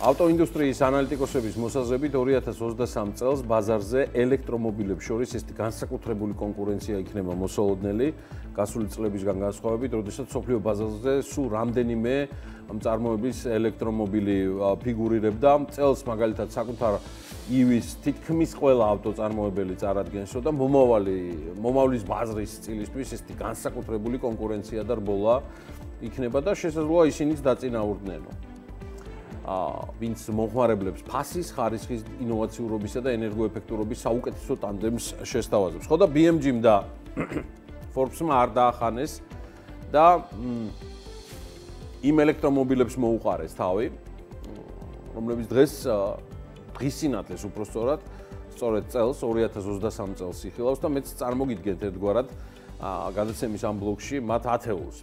ავტოინდუსტრიის ანალიტიკოსების მოსაზრებით 2023 წელს ბაზარზე ელექტრომობილებს შორის ესეთი განსაკუთრებული კონკურენცია იქნება მოსალოდნელი გასული წლებისგან განსხვავებით, როდესაც სოფლიო ბაზარზე სულ რამდენიმე მწარმოებლის ელექტრომობილი ფიგურირებდა. წელს მაგალითად საკუთარ ივის თითქმის ყველა ავტოწარმოებელი წარადგენსო და მომავალი მომავლის ბაზრის წილისთვის ესეთი განსაკუთრებული კონკურენცია და რბოლა იქნება და შესაძლოა ისინიც დაწინაურდნენო. ვინც მომხმარებლებს ფასის, ხარისხის, ინოვაციურობისა და ენერგოეფექტურობის საუკეთესო ტანდემს შესთავაზებს. ხო და BMG-მ და Forbes-მა არ დაახანეს და იმ ელექტრომობილებს მოუყარეს თავი, რომლებიც დღეს დღის სინათლეს უფრო სწორად სწორედ წელს 2023 წელს იხილავს და მეც წარმოგიდგენთ ერთგვარად გადაცემის ამ ბლოკში მათ ათეულს.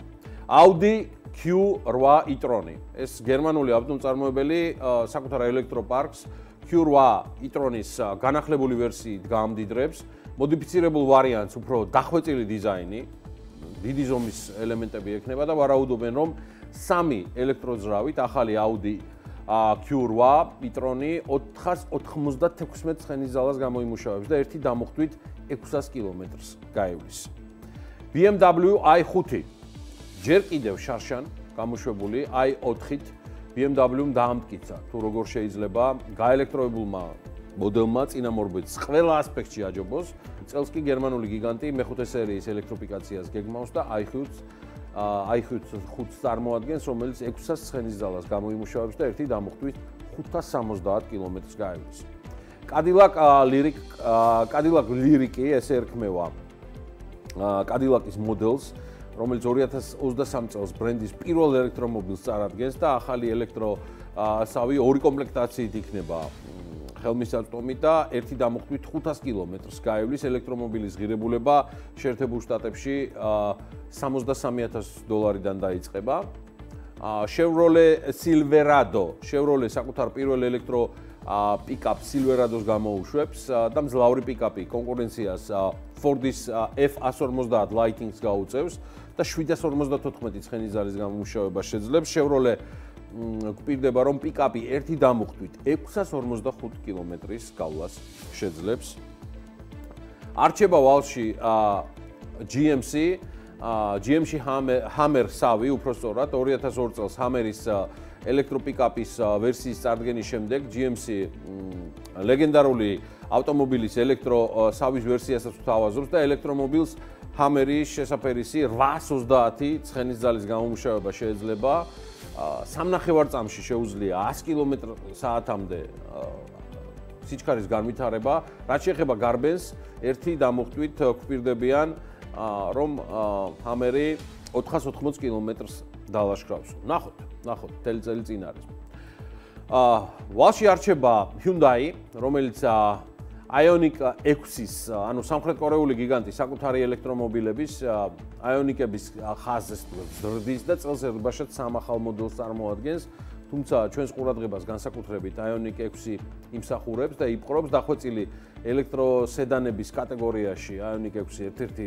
Audi Q8 e-tron-ი. ეს გერმანული ავტომწარმოებელი საკუთარ ელექტროპარკს Q8 e-tron-ის განახლებული ვერსიით გამდიდრებს, მოდიფიცირებულ ვარიანტს უფრო დახვეწილი დიზაინი, დიდი ზომის ელემენტები ექნება და ვარაუდობენ რომ სამი ელექტროძრავით ახალი Audi Q8 e-tron-ი 496 ცხენის ძალას გამოიმუშავებს და ერთი დამოხტვით 600 კილომეტრს გაივლის. BMW i5 ჯერ კიდევ შარშან გამოშვებული i4-ით BMW-მ დაამტკიცა თუ როგორ შეიძლება გაელექტროებულმა მოდელმა წინამორბედს ყველა ასპექტში აჯობოს. წელს კი გერმანული გიგანტი მეხუთე სერიის ელექტროფიკაციას გეგმავს და i5-ს i5-ს ხუთს წარმოადგენს, რომელიც 600 ცხენის ძალას გამოიმუშავებს და ერთი დამოხტვით 570 კილომეტრს გაივლის. Cadillac Lyric Cadillac Lyric-ი ესე ერქმევა Cadillac-ის მოდელს რომელიც 2023 წელს ბრენდის პირველ ელექტრომობილს წარადგენს და ახალი ელექტრო სავი ორი კომპლექტაციით იქნება ხელმისაწვდომი და ერთი დამოხტვით 500 კილომეტრს გაივლის ელექტრომობილის ღირებულება შეერთებულ შტატებში 63000 დოლარიდან დაიწყება. Chevrolet Silverado, Chevrolet საკუთარ პირველ ელექტრო პიკაპ Silverado-ს გამოუშვებს და მძლავრი პიკაპი კონკურენციას Ford-ის F150 Lightning-ს გაუწევს. და 754 ცხენის ზარის გამომუშავება შეძლებს. Chevrolet გვპირდება რომ პიკაპი ერთი დამუხტვით 645 კილომეტრის გავლას შეძლებს. არჩება ვალში GMC GM-ში Hammer Savvy უფრო სწორად 2002 წელს Hammer-ის ელექტროპიკაპის ვერსიის წარდგენის შემდეგ GMC ლეგენდარული ავტომობილის ელექტრო სავის ვერსიასაც თავაზობს და ელექტრომობილს Hammer-ის შესაფერისი 830 ცხენის ძალის გამომუშავება შეიძლება. სამნახევარ წამში შეუძლია 100 კილომეტრ/საათამდე სიჩქარის განვითარება. რაც შეეხება გარბენს, ერთი დამოხტვით გვპირდებიან 1 რომ ჰამერი 480 კმ-ს დალაშქრავს. ნახოთ, ნახოთ, თელი წელი წინ არის. აა ვალში არჩება Hyundai, რომელიც Ioniq 6-ის, ანუ სამხრეთ კორეული გიგანტი საკუთარი ელექტრომობილების Ioniq-ების ხაზს ზრდის და წელს ერთბაშად სამ ახალ მოდელს წარმოადგენს. თუმცა ჩვენს ყურადღებას განსაკუთრებით Ioniq 6 იმსახურებს და იპყრობს დახვეწილი ელექტროსედანების კატეგორიაში Ioniq 6 ერთ-ერთი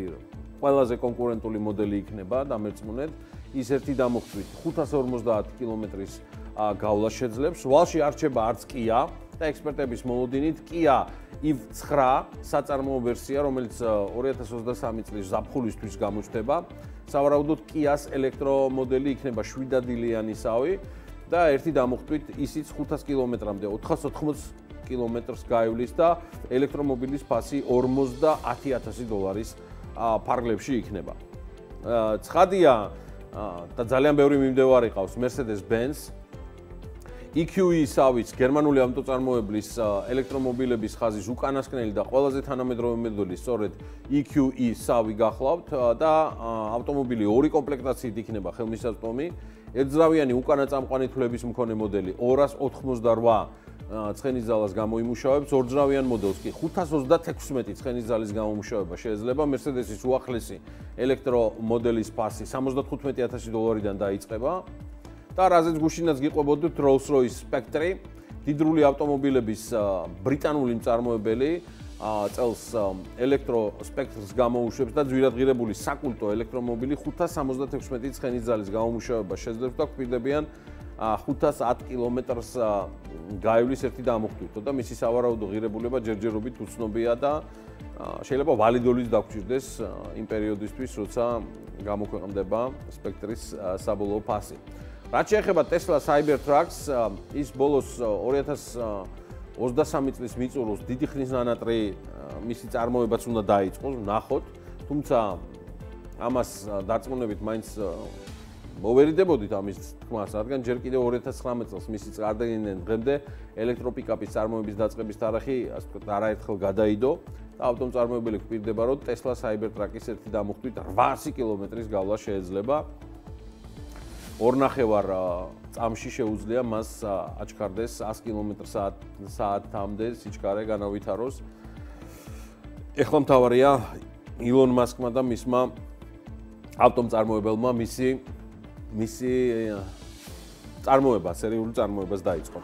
ყველაზე კონკურენტული მოდელი იქნება დამერწმუნეთ. ის ერთი დამოხტვით 550 კილომეტრის გავლა შეძლებს. ვალში არჩება არც Kia და ექსპერტების მოლოდინით Kia EV9 საწარმოო ვერსია, რომელიც 2023 წლის ზაფხულისთვის გამოჩნდება. სავარაუდოდ Kia-ს ელექტრომოდელი იქნება 7 დილიანისავი და ერთი დამოხტვით ისიც 500 კილომეტრამდე 480 კილომეტრს გაივლის და ელექტრომობილის ფასი 50000 დოლარის ფარგლებში იქნება. ცხადია და ძალიან ბევრი მიმდევარი ყავს Mercedes-Benz EQE-სავით გერმანული ავტოწარმოებლის ელექტრომობილების ხაზის უკანასკნელი და ყველაზე თანამედროვე მოდელი სწორედ EQE-სავი გახლავთ და ავტომობილი ორი კომპლექტაციით იქნება ხელმისაწვდომი. ერთძრავიანი უკანა წამყვანი თვლების მქონე მოდელი 288 ცხენის ძალას გამოიმუშავებს, ორძრავიან მოდელს კი 536 ცხენის ძალის გამომუშავება შეიძლება. Mercedes-ის უახლესი ელექტრომოდელის ფასი 75000 დოლარიდან დაიწყება. და რაზეც გუშინაც გიყვებოდით Rolls-Royce Spectre, დიდრული ავტომობილების ბრიტანული მწარმოებელი, წელს ელექტრო Spectre-ს გამოუშვებს და ძვირადღირებული საკულტო ელექტრომობილი 576 ცხენის ძალის გამომუშავება შეძლებს და გვპირდებიან 510 კილომეტრს გაივლის ერთი დამოხტვითო და მისი სავარაუდო ღირებულება ჯერჯერობით უცნობია და შეიძლება ვალიდოლის დაგჭირდეს იმ პერიოდისთვის, როცა გამოქვეყნდება სპექტრის საბოლოო ფასი. რაც შეეხება Tesla Cybertrucks, ის ბოლოს 2023 წლის მიწურულს დიდი ხნის ნანატრი მისი წარმოებაც უნდა დაიწყოს, ნახოთ, თუმცა ამას დარწმუნებით მაინც მოვერიდებოდით ამის თქმას, რადგან ჯერ კიდევ 2019 წელს მისი წარდგენენ დღემდე ელექტროპიკაპის წარმოების დაწყების თარიღი, ასე ვთქვათ, არაერთხელ გადაიდო და ავტომწარმოებელი გვპირდება, რომ Tesla Cybertruck-ის ერთი დამოხტვით 800 კილომეტრის გავლა შეიძლება. ორნახევარ წამში შეუძლია მას აჩქარდეს 100 კმ/სთ-მდე სიჩქარე განავითაროს. ეხლა მთავარია ილონ მასკმა და მისმა ავტომწარმოებელმა მისი მისი წარმოება, სერიული წარმოებას დაიწყო.